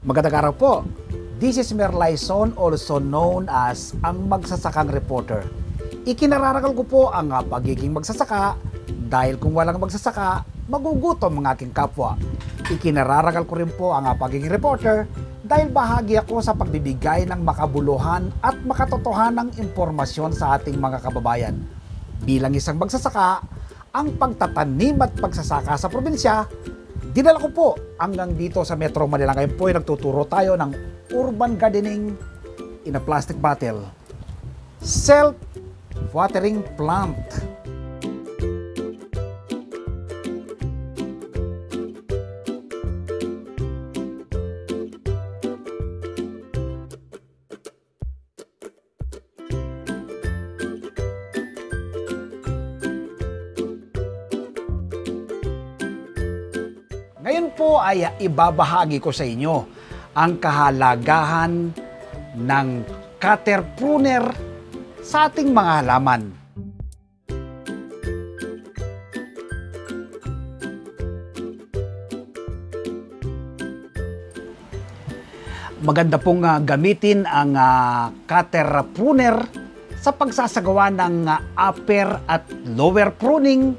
Magandang araw po. This is Merlaison, also known as ang magsasakang reporter. Ikinararangal ko po ang pagiging magsasaka dahil kung walang magsasaka, magugutom ang aking kapwa. Ikinararangal ko rin po ang pagiging reporter dahil bahagi ako sa pagbibigay ng makabuluhan at makatotohanang impormasyon sa ating mga kababayan. Bilang isang magsasaka, ang pagtatanim at pagsasaka sa probinsya Dinala ko po hanggang dito sa Metro Manila. Ngayon po ay nagtuturo tayo ng urban gardening in a plastic bottle. Self-watering plant. Ngayon po ay ibabahagi ko sa inyo ang kahalagahan ng cutter pruner sa ating mga halaman. Maganda pong ah, gamitin ang ah, cutter pruner sa pagsasagawa ng ah, upper at lower pruning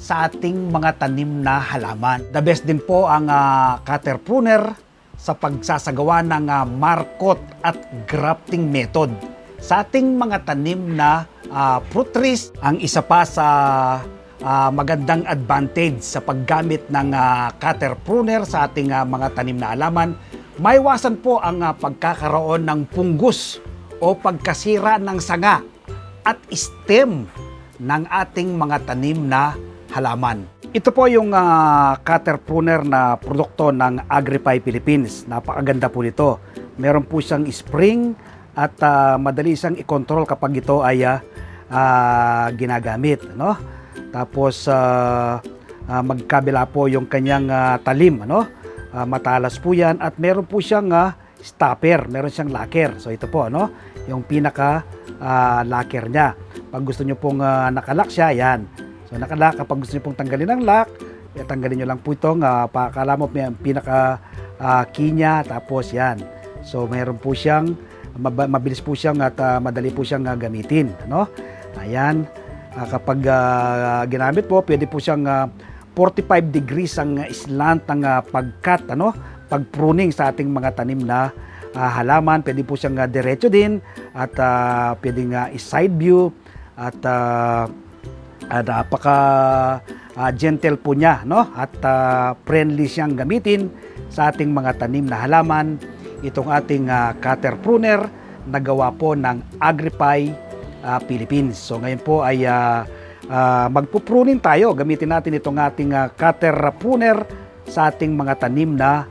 sa ating mga tanim na halaman. The best din po ang ah, cutter pruner sa pagsasagawa ng ah, markot at grafting method sa ating mga tanim na ah, fruit trees. Ang isa pa sa ah, magandang advantage sa paggamit ng ah, cutter pruner sa ating ah, mga tanim na halaman, maiwasan po ang ah, pagkakaroon ng punggus o pagkasira ng sanga at stem ng ating mga tanim na halaman. Ito po yung ah, cutter pruner na produkto ng Agripie Philippines. Napakaganda po nito. Meron po siyang spring at ah, madali siyang i-control kapag ito ay ah, ginagamit. No? Tapos ah, ah, magkabila po yung kanyang ah, talim. No? Ah, matalas po yan at meron po siyang ah, stopper, meron siyang locker. So ito po, no? yung pinaka ah, locker niya. Pag gusto nyo pong ah, nakalock siya, yan. So nakalock, kapag gusto nyo pong tanggalin ang lock, eh, tanggalin nyo lang po itong uh, pakala mo may pinaka ah, key niya, tapos yan. So mayroon po siyang, mab- mabilis po siyang at ah, madali po siyang ah, gamitin. No? Ayan, Ah, kapag ah, ginamit po, pwede po siyang ah, 45 degrees ang slant ang ah, pagkat, ano? pag-pruning sa ating mga tanim na ah, halaman. Pwede po siyang ah, diretso din at uh, pwede nga side view at ah, at napaka ah, gentle po niya no at ah, friendly siyang gamitin sa ating mga tanim na halaman itong ating ah, cutter pruner na gawa po ng Agripie ah, Philippines. So ngayon po ay uh, magpupruning tayo. Gamitin natin itong ating ah, cutter pruner sa ating mga tanim na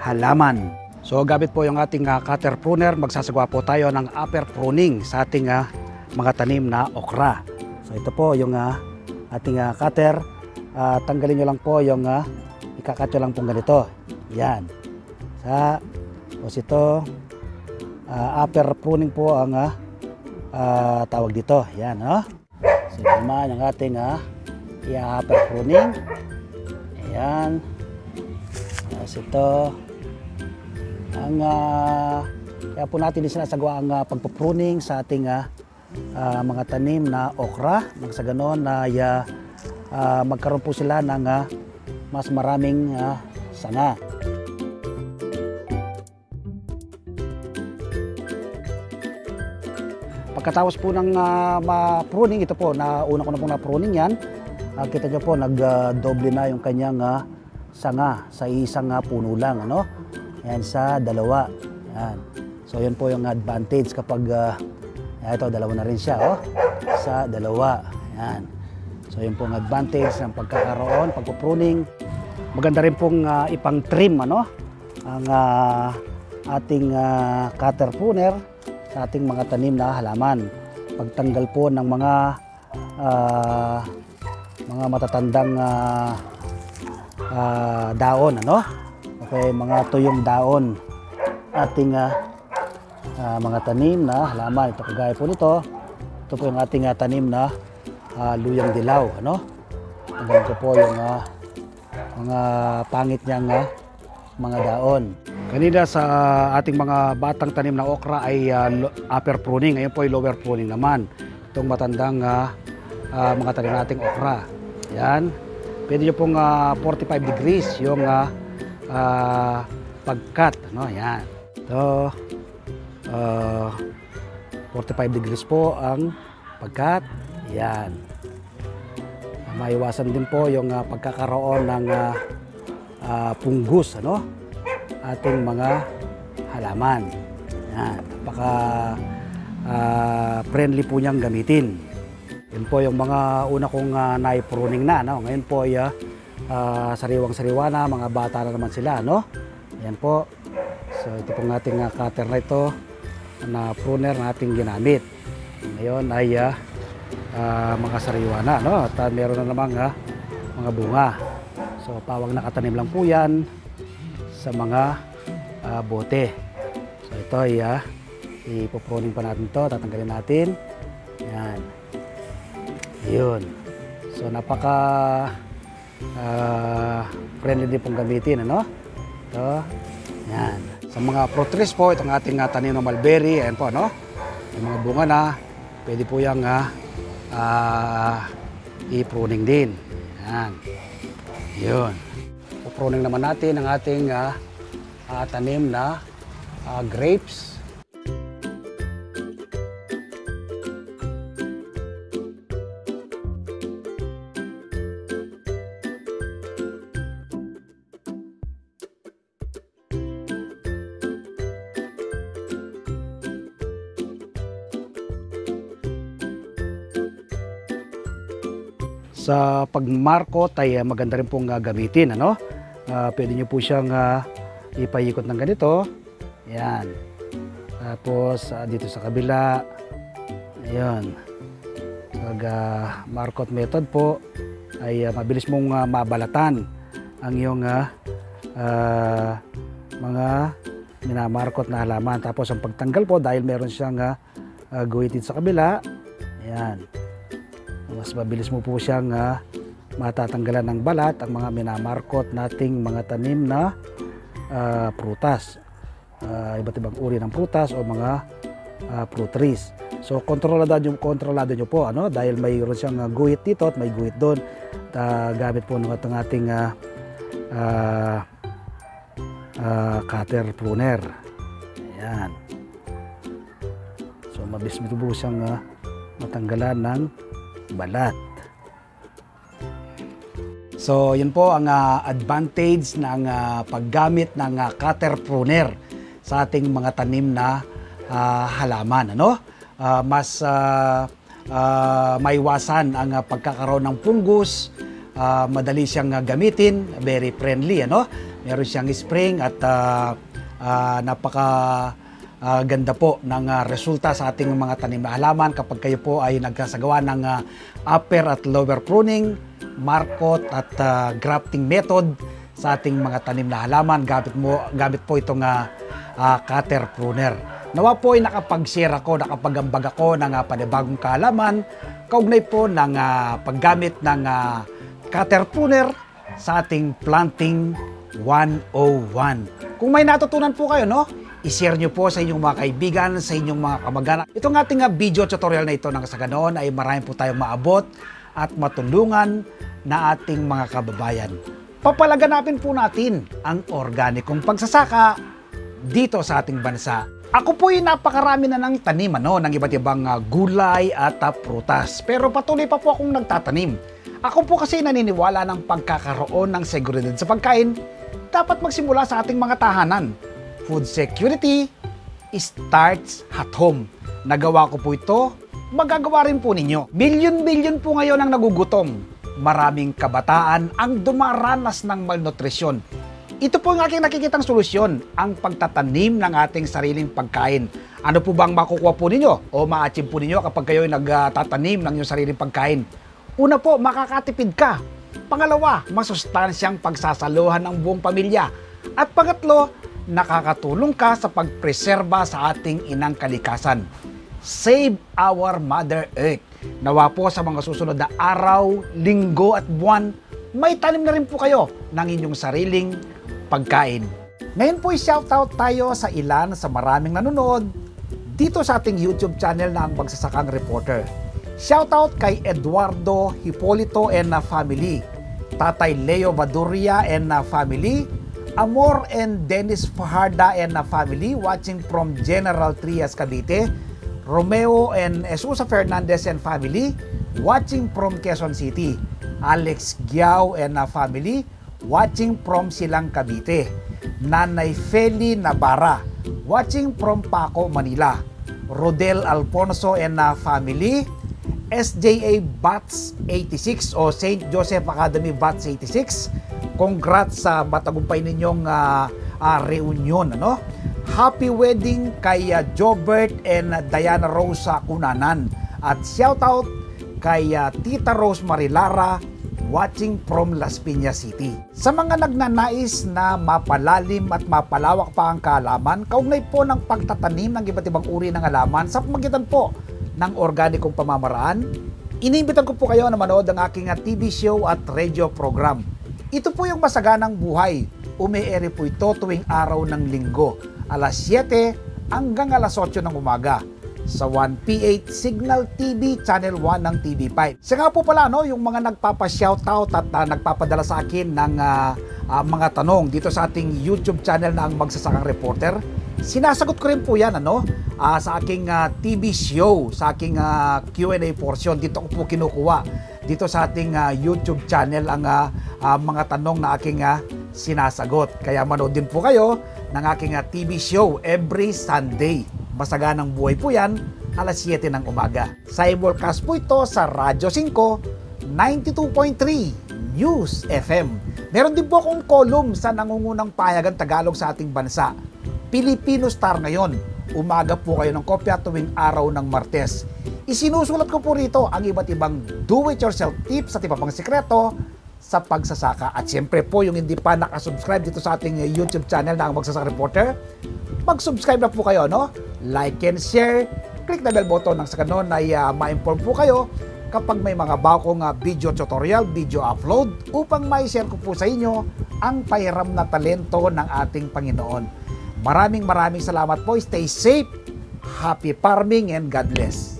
halaman. So gamit po yung ating ah, cutter pruner, magsasagawa po tayo ng upper pruning sa ating ah, mga tanim na okra. So ito po yung ah, ating ah, cutter. Ah, tanggalin nyo lang po yung uh, ikakatyo lang pong ganito. Yan. Sa tapos ito ah, upper pruning po ang ah, ah, tawag dito. Yan, no? So ito naman ang ating ah, i-upper pruning. Ayan. Tapos ito ang ah, kaya po natin din sinasagawa ang ah, pagpupruning sa ating ah, ah, mga tanim na okra nang sa ganon na ya, ah, magkaroon po sila ng ah, mas maraming ah, sanga. Pagkatapos po ng ah, ma-pruning, ito po, na una ko na pong na-pruning yan, ah, kita nyo po, nag-doble na yung kanyang ah, sanga sa isang ah, puno lang. Ano? Yan sa dalawa. Yan. So yan po yung advantage kapag uh, ito dalawa na rin siya oh. Sa dalawa. Yan. So yun pong advantage ng pagkakaroon, pagpupruning. Maganda rin pong uh, ipang trim ano ang uh, ating uh, cutter pruner sa ating mga tanim na halaman. Pagtanggal po ng mga uh, mga matatandang uh, uh, daon ano Okay, mga tuyong daon ating uh, uh, mga tanim na halaman. Ito kagaya po nito. Ito po yung ating uh, tanim na uh, luyang dilaw. Ano? Hanggang ito po yung uh, mga pangit niyang uh, mga daon. Kanina sa ating mga batang tanim na okra ay uh, upper pruning, ngayon po ay lower pruning naman. Itong matandang uh, uh, mga tanim nating okra. Yan. Pwede nyo pong uh, 45 degrees yung uh, uh, pagkat. No? Yan. So, uh, 45 degrees po ang pagkat. Yan. Maiwasan din po yung uh, pagkakaroon ng uh, uh, punggus. Ano? ating mga halaman. Yan. Napaka uh, friendly po niyang gamitin. Yun po yung mga una kong uh, naipruning na. No? Ngayon po ay uh, sariwang-sariwa na, mga bata na naman sila. No? Yan po. So ito pong ating uh, cutter na ito na pruner na ating ginamit. Ngayon ay uh, uh, mga sariwa na. No? At uh, meron na namang uh, mga bunga. So pawang nakatanim lang po yan sa mga uh, bote. So ito ay uh, ipoproning pa natin to, tatanggalin natin. Yan. Yun. So napaka uh, friendly din pong gamitin, ano? Ito. Yan. Sa mga fruit trees po, itong ating uh, tanim ng mulberry, ayan po, ano? Yung mga bunga na, pwede po yung uh, uh, i-pruning din. Yan. Yun pruning naman natin ang ating uh, uh, tanim na uh, grapes. Sa pagmarkot ay maganda rin pong uh, gamitin ano? Uh, pwede nyo po siyang uh, ipaikot ng ganito. Yan. Tapos uh, dito sa kabila. Ayan. Pag uh, markot method po ay uh, mabilis mong uh, mabalatan ang iyong uh, uh, mga minamarkot na halaman. Tapos ang pagtanggal po dahil meron siyang uh, uh, guhitin sa kabila. Ayan mas mabilis mo po siyang uh, matatanggalan ng balat ang mga minamarkot nating mga tanim na uh, prutas. Uh, iba't ibang uri ng prutas o mga uh, fruit trees. So kontrolado nyo, kontrolado nyo po ano dahil mayroon siyang uh, guhit dito at may guhit doon. Uh, gamit po ng itong ating uh, uh, uh, cutter pruner. Ayan. So mabis po siyang uh, matanggalan ng balat. So, yun po ang uh, advantage ng uh, paggamit ng uh, cutter pruner sa ating mga tanim na uh, halaman. Ano? Uh, mas uh, uh, maiwasan ang uh, pagkakaroon ng fungus, uh, madali siyang uh, gamitin, very friendly. Ano? Meron siyang spring at uh, uh, napaka uh, ganda po ng uh, resulta sa ating mga tanim halaman kapag kayo po ay nagkasagawa ng uh, upper at lower pruning markot at uh, grafting method sa ating mga tanim na halaman. Gamit, mo, gamit po itong uh, uh, cutter pruner. Nawa po ay nakapag-share ako, nakapagambag ako ng uh, panibagong kaalaman kaugnay po ng uh, paggamit ng uh, cutter pruner sa ating planting 101. Kung may natutunan po kayo, no? I-share nyo po sa inyong mga kaibigan, sa inyong mga kamag-anak. Itong ating uh, video tutorial na ito ng sa ganoon ay marami po tayong maabot at matulungan na ating mga kababayan. Papalaganapin po natin ang organikong pagsasaka dito sa ating bansa. Ako po ay napakarami na ng tanim ano, ng iba't ibang uh, gulay at uh, prutas. Pero patuloy pa po akong nagtatanim. Ako po kasi naniniwala ng pagkakaroon ng seguridad sa pagkain dapat magsimula sa ating mga tahanan. Food security starts at home. Nagawa ko po ito, magagawa rin po ninyo. Bilyon-bilyon po ngayon ang nagugutom maraming kabataan ang dumaranas ng malnutrisyon. Ito po ang aking nakikitang solusyon, ang pagtatanim ng ating sariling pagkain. Ano po bang makukuha po ninyo o ma-achieve po ninyo kapag kayo nagtatanim ng inyong sariling pagkain? Una po, makakatipid ka. Pangalawa, masustansyang pagsasaluhan ng buong pamilya. At pangatlo, nakakatulong ka sa pagpreserba sa ating inang kalikasan. Save our Mother Earth. Nawa po sa mga susunod na araw, linggo at buwan, may tanim na rin po kayo ng inyong sariling pagkain. Ngayon po shoutout tayo sa ilan sa maraming nanonood dito sa ating YouTube channel na ang Bagsasakang Reporter. Shoutout kay Eduardo Hipolito and family, Tatay Leo Baduria and family, Amor and Dennis Fajarda and na family watching from General Trias Cavite, Romeo and Esusa Fernandez and family watching from Quezon City, Alex Giao and na family watching from Silang Cavite, Nanay Feli Navarra watching from Paco, Manila, Rodel Alfonso and na family, SJA Bats 86 o St. Joseph Academy Bats 86. Congrats sa matagumpay ninyong uh, uh, reunion. Ano? Happy wedding kay uh, Jobert and Diana Rose sa Kunanan. At shoutout kay uh, Tita Rose Marilara watching from Las Piñas City. Sa mga nagnanais na mapalalim at mapalawak pa ang kaalaman, kaugnay po ng pagtatanim ng iba't ibang uri ng halaman sa pamagitan po ng organikong pamamaraan, inimbitan ko po kayo na manood ng aking TV show at radio program. Ito po yung Masaganang Buhay. Umeere po ito tuwing araw ng linggo, alas 7 hanggang alas 8 ng umaga sa 1P8 Signal TV Channel 1 ng TV5. Siya nga po pala no, yung mga nagpapa-shoutout at uh, nagpapadala sa akin ng uh, uh, mga tanong dito sa ating YouTube channel na ang Magsasakang Reporter. Sinasagot ko rin po yan ano, uh, sa aking uh, TV show, sa aking uh, Q&A portion. Dito ko po kinukuha dito sa ating uh, YouTube channel ang uh, uh, mga tanong na aking uh, sinasagot. Kaya manood din po kayo ng aking uh, TV show every Sunday. Masaganang buhay po yan, alas 7 ng umaga. Simulcast po ito sa Radyo 5, 92.3 News FM. Meron din po akong column sa nangungunang payagan Tagalog sa ating bansa. Filipino Star ngayon. Umaga po kayo ng kopya tuwing araw ng Martes. Isinusulat ko po rito ang iba't ibang do-it-yourself tips at iba pang sikreto sa pagsasaka. At siyempre po yung hindi pa nakasubscribe dito sa ating YouTube channel na ang Magsasaka Reporter, mag-subscribe na po kayo, no? Like and share, click na bell button nang sa kanon ay uh, ma-inform po kayo kapag may mga bagong uh, video tutorial, video upload upang ma-share ko po sa inyo ang pahiram na talento ng ating Panginoon. Maraming maraming salamat po. Stay safe, happy farming, and God bless.